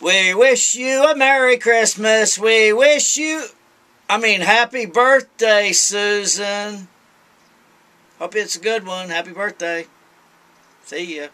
We wish you a Merry Christmas. We wish you, I mean, Happy Birthday, Susan. Hope it's a good one. Happy birthday. See ya.